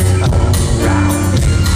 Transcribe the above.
around me.